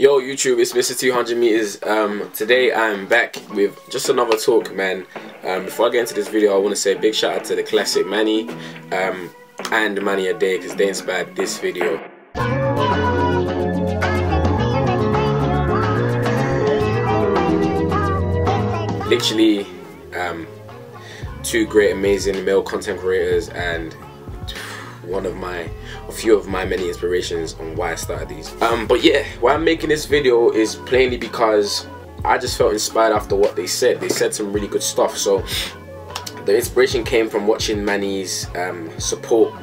Yo YouTube, it's Mr. 200 meters. Um, today I'm back with just another talk, man. Um, before I get into this video, I want to say a big shout out to the classic Manny um, and Manny Ade because they inspired this video. Literally, um, two great, amazing male content creators and one of my a few of my many inspirations on why I started these. Um but yeah why I'm making this video is plainly because I just felt inspired after what they said. They said some really good stuff. So the inspiration came from watching Manny's um, support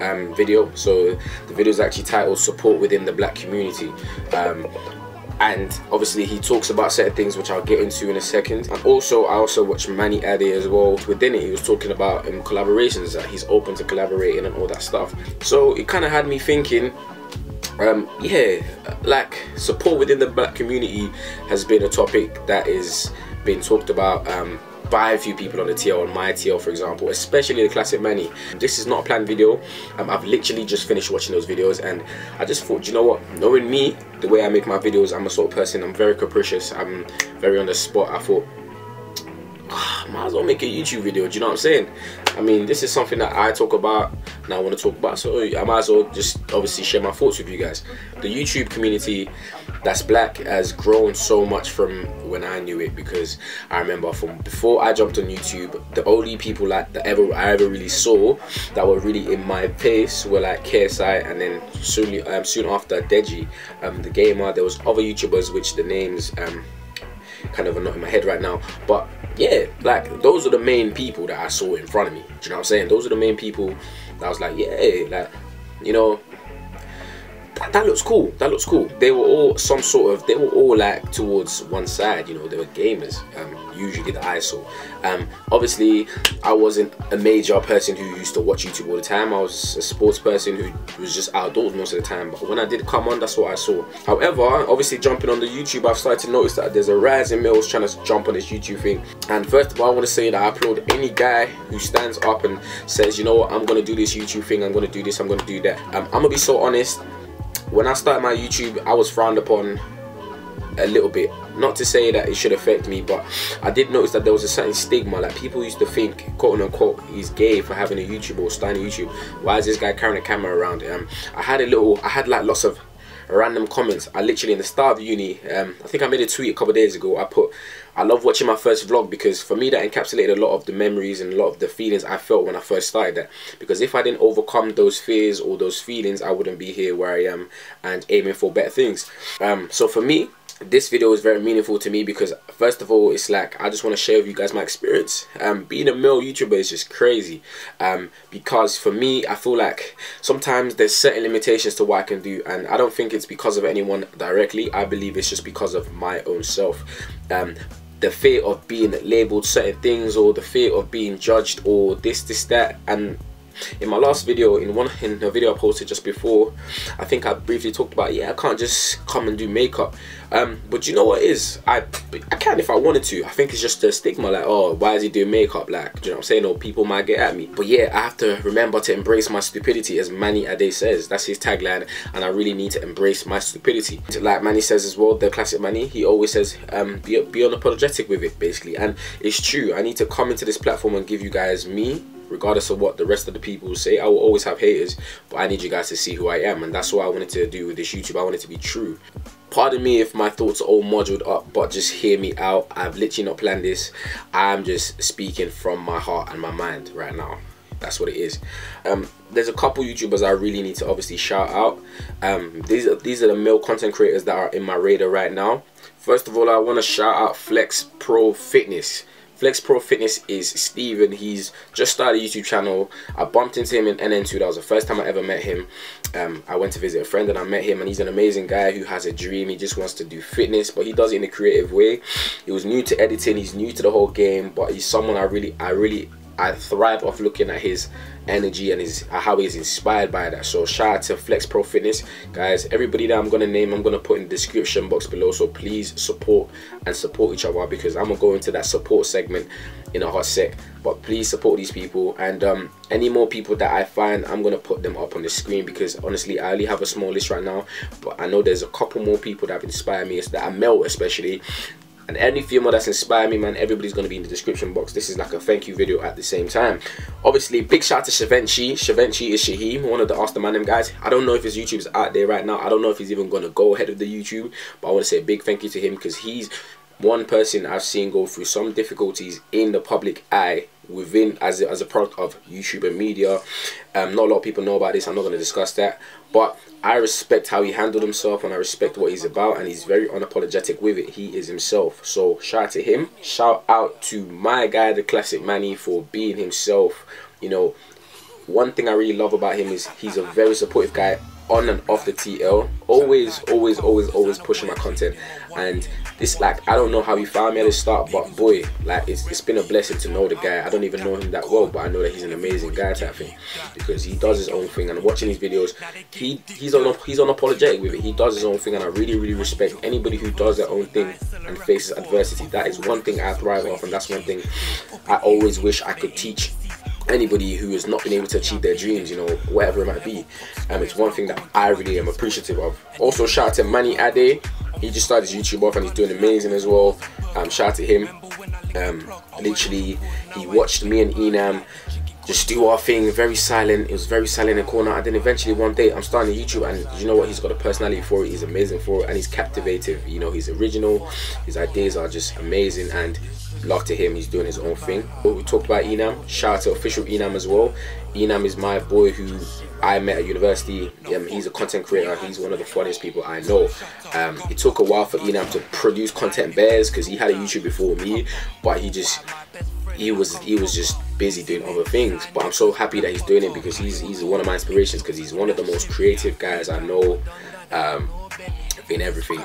um, video. So the video is actually titled support within the black community. Um, and obviously he talks about certain things which I'll get into in a second. And also I also watched Manny Ade as well. Within it he was talking about um, collaborations that he's open to collaborating and all that stuff. So it kind of had me thinking um, yeah like support within the black community has been a topic that is being talked about um, by a few people on the TL, on my TL for example, especially the classic Manny. This is not a planned video. Um, I've literally just finished watching those videos and I just thought, you know what, knowing me, the way I make my videos, I'm a sort of person, I'm very capricious, I'm very on the spot. I thought, oh, might as well make a YouTube video, do you know what I'm saying? I mean, this is something that I talk about and I want to talk about, so I might as well just obviously share my thoughts with you guys. The YouTube community that's black has grown so much from when I knew it because I remember from before I jumped on YouTube, the only people like that ever I ever really saw that were really in my pace were like KSI and then soon um, soon after Deji, um, the gamer. There was other YouTubers which the names um, kind of not in my head right now, but yeah, like those are the main people that I saw in front of me. Do you know what I'm saying? Those are the main people that I was like, yeah, like you know that, looks cool. That looks cool. They were all some sort of they were all like towards one side you know they were gamers um, usually I saw. Um, obviously I wasn't a major person who used to watch YouTube all the time. I was a sports person who was just outdoors most of the time. But when I did come on that's what I saw. However obviously jumping on the YouTube I've started to notice that there's a rise in males trying to jump on this YouTube thing. And first of all I want to say that I applaud any guy who stands up and says you know what? I'm gonna do this YouTube thing. I'm gonna do this. I'm gonna do that. Um, I'm gonna be so honest when I started my YouTube, I was frowned upon a little bit. Not to say that it should affect me, but I did notice that there was a certain stigma. Like people used to think, quote unquote, he's gay for having a YouTube or starting a YouTube. Why is this guy carrying a camera around? Um, I had a little, I had like lots of random comments. I literally in the start of uni, um, I think I made a tweet a couple days ago. I put, I love watching my first vlog because for me that encapsulated a lot of the memories and a lot of the feelings I felt when I first started that. Because if I didn't overcome those fears or those feelings, I wouldn't be here where I am and aiming for better things. Um, so for me, this video is very meaningful to me because first of all it's like I just want to share with you guys my experience um, being a male YouTuber is just crazy um, because for me I feel like sometimes there's certain limitations to what I can do and I don't think it's because of anyone directly I believe it's just because of my own self um, the fear of being labeled certain things or the fear of being judged or this this that and in my last video in one in the video i posted just before i think i briefly talked about yeah i can't just come and do makeup. Um, but you know what is? I i can if i wanted to. I think it's just a stigma like oh why is he doing makeup? Like do you know what i'm saying? Or people might get at me. But yeah i have to remember to embrace my stupidity as manny ade says. That's his tagline and i really need to embrace my stupidity. Like manny says as well the classic manny he always says um be, be unapologetic with it basically. And it's true. I need to come into this platform and give you guys me regardless of what the rest of the people say. I will always have haters, but I need you guys to see who I am, and that's what I wanted to do with this YouTube. I wanted to be true. Pardon me if my thoughts are all modeled up, but just hear me out. I've literally not planned this. I'm just speaking from my heart and my mind right now. That's what it is. Um, there's a couple YouTubers I really need to obviously shout out. Um, these are these are the male content creators that are in my radar right now. First of all, I want to shout out Flex Pro Fitness. Flex Pro Fitness is Steven. He's just started a YouTube channel. I bumped into him in NN2. That was the first time I ever met him. Um, I went to visit a friend and I met him and he's an amazing guy who has a dream. He just wants to do fitness, but he does it in a creative way. He was new to editing. He's new to the whole game, but he's someone I really, I really I thrive off looking at his energy and his how he's inspired by that. So shout out to Flex Pro Fitness, guys. Everybody that I'm gonna name, I'm gonna put in the description box below. So please support and support each other because I'm gonna go into that support segment in a hot sec. But please support these people and um, any more people that I find, I'm gonna put them up on the screen because honestly, I only have a small list right now. But I know there's a couple more people that have inspired me, that I melt especially and any female that's inspired me man everybody's going to be in the description box. This is like a thank you video at the same time. Obviously big shout out to Shavenchi Shavenchi is Shaheem one of the Ask the Man guys. I don't know if his YouTube's out there right now. I don't know if he's even going to go ahead of the YouTube but I want to say a big thank you to him because he's one person I've seen go through some difficulties in the public eye within as a, as a product of YouTube and media. Um, not a lot of people know about this. I'm not going to discuss that, but I respect how he handled himself and I respect what he's about and he's very unapologetic with it. He is himself. So shout out to him. Shout out to my guy, the classic Manny, for being himself. You know, one thing I really love about him is he's a very supportive guy on and off the TL. Always, always, always, always pushing my content. And this, like, I don't know how he found me at the start, but boy, like, it's, it's been a blessing to know the guy. I don't even know him that well, but I know that he's an amazing guy type thing because he does his own thing. And watching his videos, he he's on he's unapologetic with it. He does his own thing, and I really, really respect anybody who does their own thing and faces adversity. That is one thing I thrive off, and that's one thing I always wish I could teach anybody who has not been able to achieve their dreams, you know, whatever it might be. Um, it's one thing that I really am appreciative of. Also, shout out to Manny Ade. He just started his YouTube off and he's doing amazing as well. Um, shout out to him. Um, literally, he watched me and Enam just do our thing, very silent. It was very silent in the corner. And then eventually one day I'm starting YouTube and you know what? He's got a personality for it. He's amazing for it and he's captivative. You know, he's original. His ideas are just amazing and love to him. He's doing his own thing. But We talked about Enam. Shout out to official Enam as well. Enam is my boy who I met at university. Um, he's a content creator. He's one of the funniest people I know. Um, it took a while for Enam to produce content bears because he had a YouTube before me, but he just he was he was just busy doing other things. But I'm so happy that he's doing it because he's he's one of my inspirations because he's one of the most creative guys I know um, in everything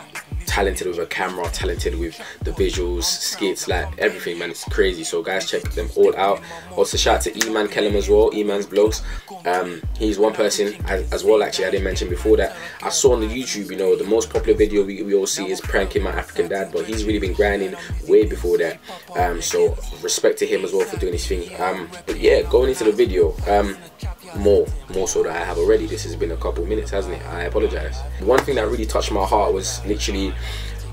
talented with a camera, talented with the visuals, skits, like everything, man. It's crazy. So guys, check them all out. Also shout out to Eman Kellum as well, Eman's blogs. Um, he's one person as, as, well. Actually, I didn't mention before that I saw on the YouTube. You know, the most popular video we, we all see is pranking my African dad, but he's really been grinding way before that. Um, so respect to him as well for doing his thing. Um, but yeah, going into the video. Um, more more so than I have already. This has been a couple minutes, hasn't it? I apologize. One thing that really touched my heart was literally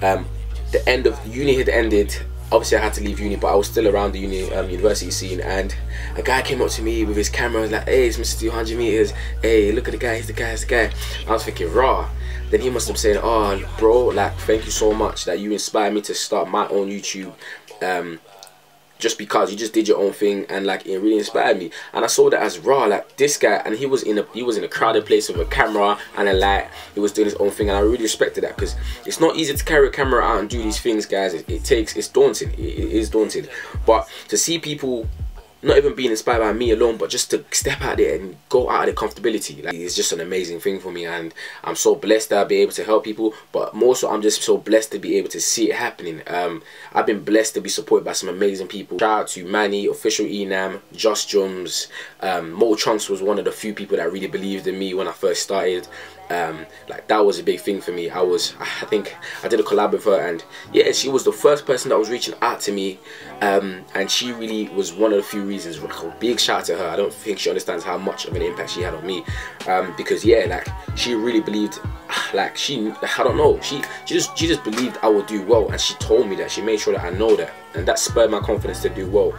um, the end of uni had ended. Obviously, I had to leave uni, but I was still around the uni um, university scene. And a guy came up to me with his camera, and like, "Hey, it's Mr. 200 meters. Hey, look at the guy. He's the guy. He's the guy." I was thinking, raw. Then he must have said, "Oh, bro, like, thank you so much that you inspired me to start my own YouTube." Um, just because you just did your own thing and like it really inspired me. And I saw that as raw like this guy and he was in a he was in a crowded place with a camera and a light. He was doing his own thing and I really respected that because it's not easy to carry a camera out and do these things guys. It, it takes it's daunting. It, it is daunting. But to see people not even being inspired by me alone, but just to step out there and go out of the comfortability. Like it's just an amazing thing for me, and I'm so blessed that I'll be able to help people. But more so, I'm just so blessed to be able to see it happening. Um, I've been blessed to be supported by some amazing people. Shout out to Manny, official Enam, Just Jums, um, Mo Chunks was one of the few people that really believed in me when I first started um, like that was a big thing for me. I was I think I did a collab with her and yeah she was the first person that was reaching out to me. Um, and she really was one of the few reasons big shout out to her. I don't think she understands how much of an impact she had on me. Um, because yeah like she really believed like she I don't know. She she just she just believed I would do well. And she told me that. She made sure that I know that. And that spurred my confidence to do well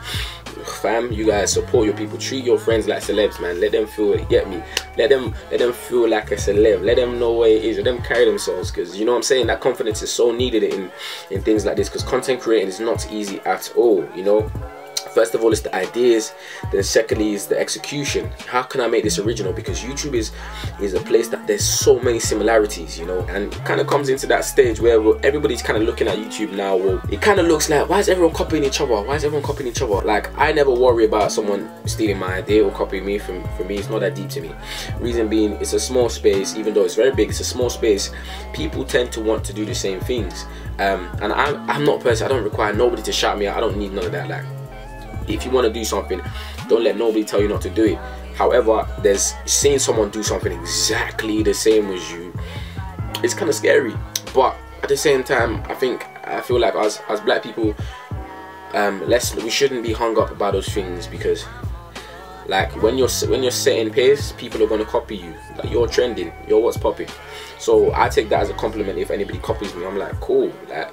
fam. You guys support your people. Treat your friends like celebs man. Let them feel it get me? Let them let them feel like a celeb. Let them know what it is. Let them carry themselves because you know what i'm saying? That confidence is so needed in in things like this because content creating is not easy at all you know First of all, it's the ideas. Then secondly, is the execution. How can I make this original? Because YouTube is is a place that there's so many similarities, you know, and kind of comes into that stage where everybody's kind of looking at YouTube now. Well, it kind of looks like why is everyone copying each other? Why is everyone copying each other? Like I never worry about someone stealing my idea or copying me. From for me, it's not that deep to me. Reason being, it's a small space. Even though it's very big, it's a small space. People tend to want to do the same things. Um, and I'm, I'm not a person. I don't require nobody to shout me out. I don't need none of that. Like if you want to do something don't let nobody tell you not to do it. However there's seeing someone do something exactly the same as you it's kind of scary. But at the same time i think i feel like as as black people um let's we shouldn't be hung up about those things because like when you're when you're setting pace people are going to copy you. Like you're trending you're what's popping. So i take that as a compliment if anybody copies me. I'm like cool like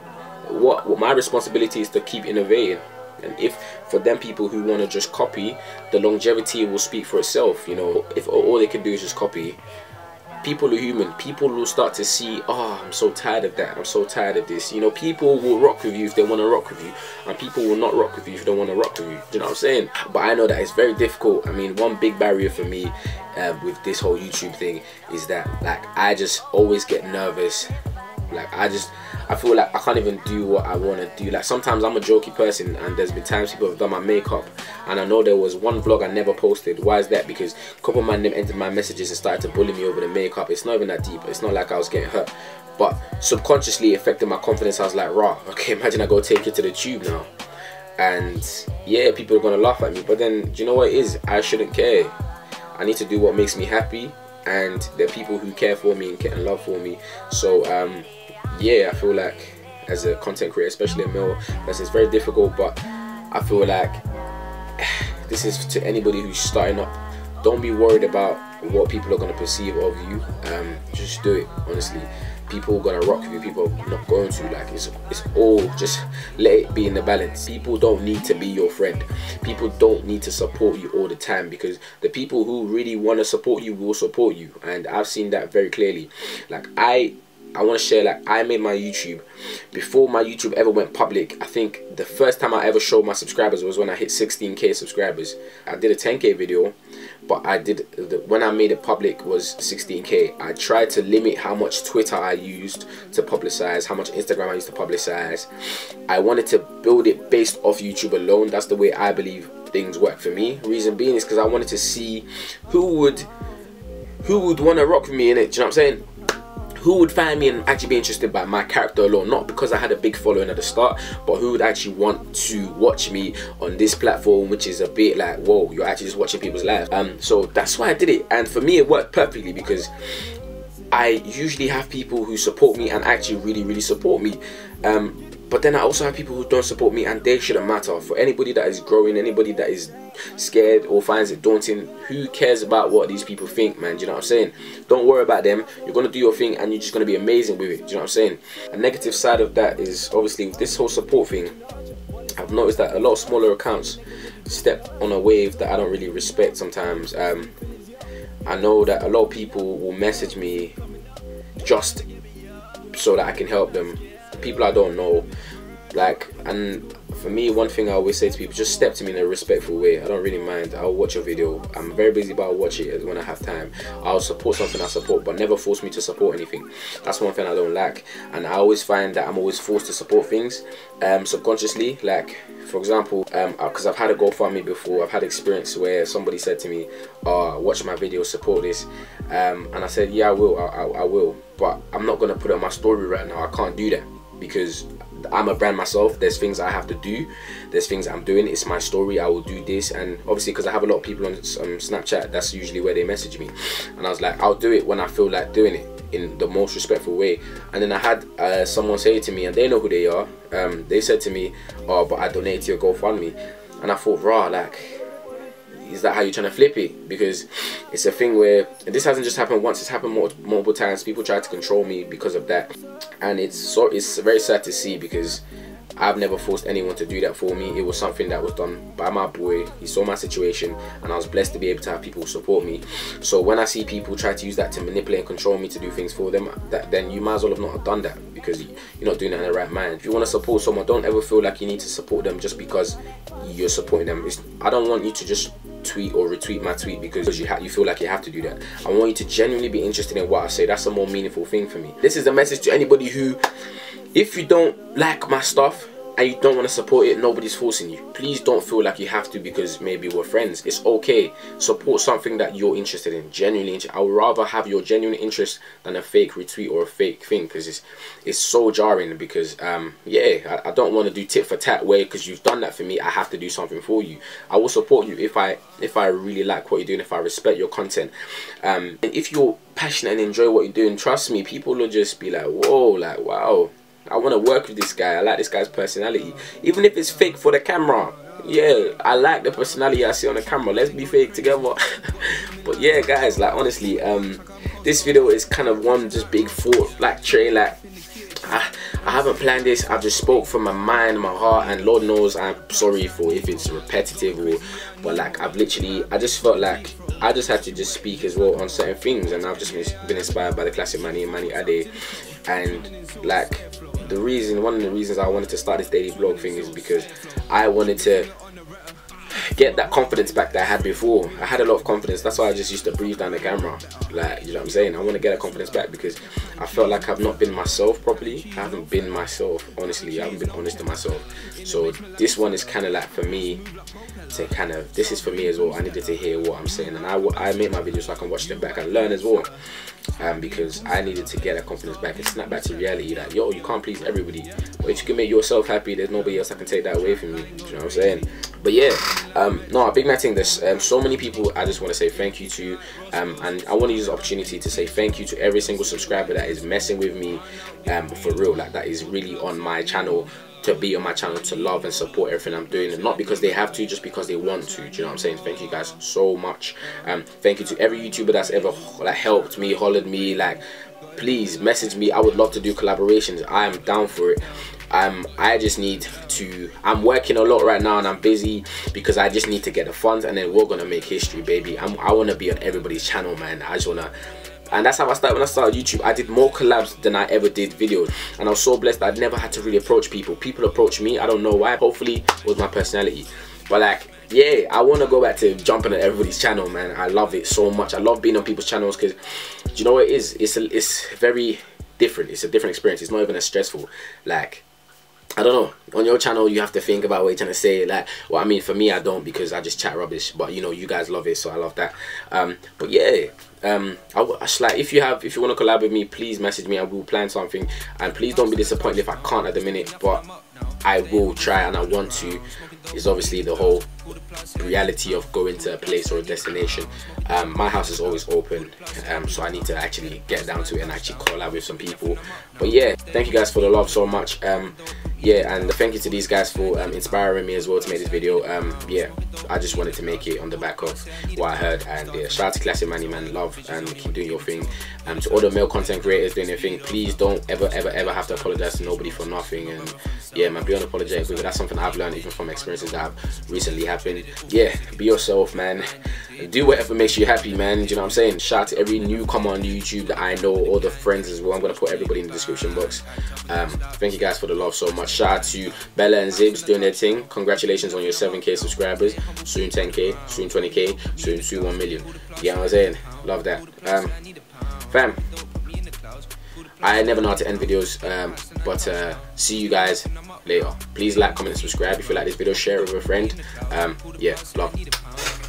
what, what my responsibility is to keep innovating. And if for them people who want to just copy the longevity will speak for itself you know. If all they can do is just copy. People are human. People will start to see oh i'm so tired of that. I'm so tired of this. You know people will rock with you if they want to rock with you and people will not rock with you if they don't want to rock with you. Do you know what i'm saying? But i know that it's very difficult. I mean one big barrier for me uh, with this whole youtube thing is that like i just always get nervous like i just I feel like I can't even do what I want to do. Like sometimes I'm a jokey person and there's been times people have done my makeup and I know there was one vlog I never posted. Why is that? Because a couple of my them entered my messages and started to bully me over the makeup. It's not even that deep. It's not like I was getting hurt. But subconsciously affected my confidence. I was like, raw, okay, imagine I go take it to the tube now. And yeah, people are gonna laugh at me. But then, do you know what it is? I shouldn't care. I need to do what makes me happy and there are people who care for me and care and love for me. So um yeah, I feel like as a content creator, especially a male person, it's very difficult. But I feel like this is to anybody who's starting up. Don't be worried about what people are going to perceive of you. Um, just do it, honestly. People are gonna rock with you. People are not going to. Like it's it's all just let it be in the balance. People don't need to be your friend. People don't need to support you all the time because the people who really want to support you will support you. And I've seen that very clearly. Like I I want to share like I made my YouTube before my YouTube ever went public. I think the first time I ever showed my subscribers was when I hit 16k subscribers. I did a 10k video, but I did the, when I made it public was 16k. I tried to limit how much Twitter I used to publicize, how much Instagram I used to publicize. I wanted to build it based off YouTube alone. That's the way I believe things work for me. Reason being is because I wanted to see who would who would want to rock with me in it. Do you know what I'm saying? Who would find me and actually be interested by my character alone not because I had a big following at the start but who would actually want to watch me on this platform which is a bit like whoa you're actually just watching people's lives. Um so that's why I did it. And for me it worked perfectly because I usually have people who support me and actually really really support me. Um but then I also have people who don't support me and they shouldn't matter. For anybody that is growing anybody that is scared or finds it daunting who cares about what these people think man? Do you know what I'm saying? Don't worry about them. You're gonna do your thing and you're just gonna be amazing with it. Do you know what I'm saying? A negative side of that is obviously this whole support thing I've noticed that a lot of smaller accounts step on a wave that I don't really respect sometimes. Um, I know that a lot of people will message me just so that I can help them people I don't know like and for me one thing I always say to people just step to me in a respectful way. I don't really mind. I'll watch your video. I'm very busy but I'll watch it when I have time. I'll support something I support but never force me to support anything. That's one thing I don't like. And I always find that I'm always forced to support things um, subconsciously. Like for example because um, I've had a GoFundMe before. I've had experience where somebody said to me oh watch my video support this. Um, and I said yeah I will. I, I, I will. But I'm not gonna put it on my story right now. I can't do that because I'm a brand myself. There's things I have to do. There's things I'm doing. It's my story. I will do this. And obviously, because I have a lot of people on um, Snapchat, that's usually where they message me. And I was like, I'll do it when I feel like doing it in the most respectful way. And then I had uh, someone say to me, and they know who they are. Um, they said to me, "Oh, but I donated to your GoFundMe." And I thought, raw, like is that how you're trying to flip it? Because it's a thing where this hasn't just happened once; it's happened multiple, multiple times. People try to control me because of that, and it's so it's very sad to see because I've never forced anyone to do that for me. It was something that was done by my boy. He saw my situation and I was blessed to be able to have people support me. So when I see people try to use that to manipulate and control me to do things for them, that then you might as well have not done that because you're not doing it in the right mind. If you want to support someone, don't ever feel like you need to support them just because you're supporting them. It's, I don't want you to just tweet or retweet my tweet because you you feel like you have to do that. I want you to genuinely be interested in what I say. That's a more meaningful thing for me. This is a message to anybody who if you don't like my stuff and you don't want to support it, nobody's forcing you. Please don't feel like you have to because maybe we're friends. It's okay. Support something that you're interested in, genuinely. I would rather have your genuine interest than a fake retweet or a fake thing because it's it's so jarring. Because um yeah, I, I don't want to do tit for tat way because you've done that for me. I have to do something for you. I will support you if I if I really like what you're doing. If I respect your content, um, and if you're passionate and enjoy what you're doing, trust me, people will just be like, whoa, like wow I want to work with this guy. I like this guy's personality. Even if it's fake for the camera. Yeah, I like the personality I see on the camera. Let's be fake together. but yeah, guys, like honestly, um, this video is kind of one just big thought, like tray, like I, I haven't planned this. I've just spoke from my mind, my heart, and Lord knows I'm sorry for if it's repetitive or, but like I've literally, I just felt like I just had to just speak as well on certain things, and I've just been, been inspired by the classic Manny and Manny Ade, and like the reason, one of the reasons I wanted to start this daily vlog thing is because I wanted to get that confidence back that I had before. I had a lot of confidence. That's why I just used to breathe down the camera. Like, you know what I'm saying? I want to get that confidence back because I felt like I've not been myself properly. I haven't been myself, honestly. I haven't been honest to myself. So this one is kind of like for me to kind of, this is for me as well. I needed to hear what I'm saying. And I, I make my videos so I can watch them back and learn as well um, because I needed to get that confidence back and snap back to reality that yo you can't please everybody. But if you can make yourself happy there's nobody else that can take that away from you. You know what I'm saying? But yeah um, no a big man thing there's um, so many people I just want to say thank you to um, and I want to use the opportunity to say thank you to every single subscriber that is messing with me um, for real like that is really on my channel to be on my channel to love and support everything I'm doing and not because they have to just because they want to. Do you know what I'm saying? Thank you guys so much. Um thank you to every YouTuber that's ever like helped me hollered me like please message me. I would love to do collaborations. I am down for it. Um, I just need to I'm working a lot right now and I'm busy because I just need to get the funds and then we're gonna make history baby. I'm, I want to be on everybody's channel man. I just want to and that's how I started when I started YouTube. I did more collabs than I ever did videos. And I was so blessed I never had to really approach people. People approach me I don't know why. Hopefully it was my personality. But like yeah I want to go back to jumping on everybody's channel man. I love it so much. I love being on people's channels because you know what it is? It's a, it's very different. It's a different experience. It's not even as stressful. Like I don't know. On your channel, you have to think about what you're trying to say. Like, well, I mean, for me, I don't because I just chat rubbish. But you know, you guys love it, so I love that. Um, but yeah, um, I, like if you have, if you want to collab with me, please message me. I will plan something, and please don't be disappointed if I can't at the minute. But I will try, and I want to. Is obviously the whole reality of going to a place or a destination. Um, my house is always open, um, so I need to actually get down to it and actually collab with some people. But yeah, thank you guys for the love so much. Um, yeah and thank you to these guys for um, inspiring me as well to make this video um, yeah I just wanted to make it on the back of what I heard and yeah shout out to Classic Manny man. Love and keep doing your thing. Um, to all the male content creators doing their thing please don't ever ever ever have to apologize to nobody for nothing. And yeah man be unapologetic it. That's something I've learned even from experiences that have recently happened. Yeah be yourself man. Do whatever makes you happy man. You know what I'm saying? Shout out to every newcomer on YouTube that I know all the friends as well. I'm gonna put everybody in the description box. Um, thank you guys for the love so much. Shout out to Bells and Zibs doing their thing. Congratulations on your 7k subscribers soon 10k soon 20k soon soon 1 million you know what I'm saying love that um, fam I never know how to end videos um, but uh, see you guys later please like comment and subscribe if you like this video share it with a friend um, yeah love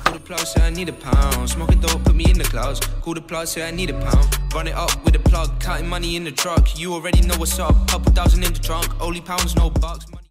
Call the plug, say I need a pound. Smoking dope, put me in the clouds. Call the plug, say I need a pound. Run it up with a plug, counting money in the truck. You already know what's up. Couple thousand in the trunk, only pounds, no bucks.